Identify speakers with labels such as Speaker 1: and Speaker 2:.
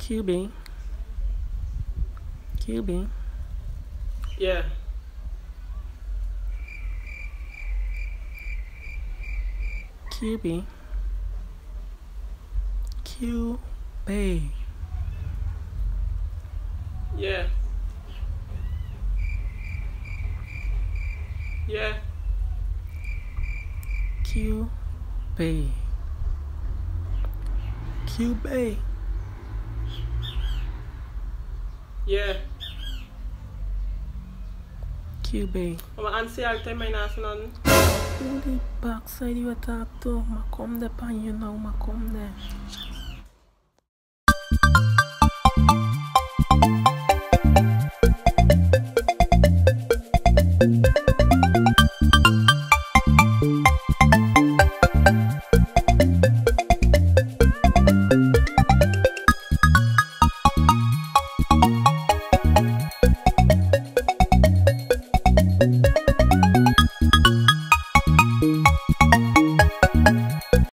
Speaker 1: QB. QB.
Speaker 2: Yeah.
Speaker 1: QB. QB.
Speaker 2: Yeah. Yeah.
Speaker 1: QB. QB.
Speaker 2: Yeah.
Speaker 1: QB.
Speaker 2: But my auntie all time I say nothing.
Speaker 1: Who the backside you talk to? Ma come there pan you now, ma come there.